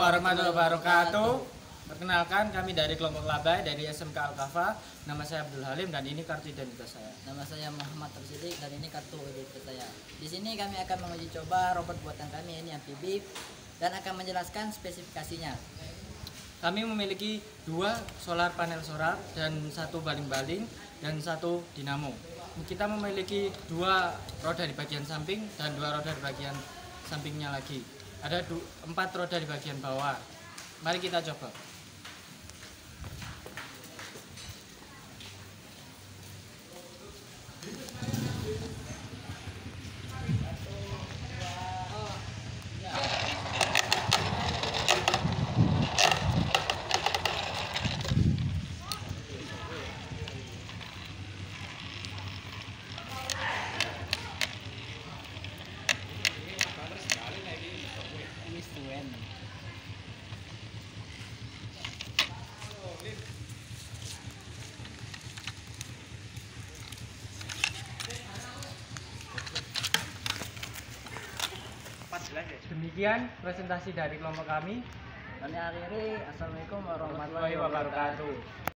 warahmatullahi wabarakatuh. Perkenalkan kami dari kelompok Labai dari SMK Al-Kafa. Nama saya Abdul Halim dan ini kartu identitas saya. Nama saya Muhammad Tersidik dan ini kartu identitas saya. Di sini kami akan menguji coba robot buatan kami ini amfibi dan akan menjelaskan spesifikasinya. Kami memiliki dua solar panel solar dan satu baling-baling dan satu dinamo. Kita memiliki dua roda di bagian samping dan dua roda di bagian sampingnya lagi. Ada empat roda di bagian bawah. Mari kita coba. Demikian presentasi dari kelompok kami. Kami akhiri. Assalamualaikum warahmatullahi wabarakatuh.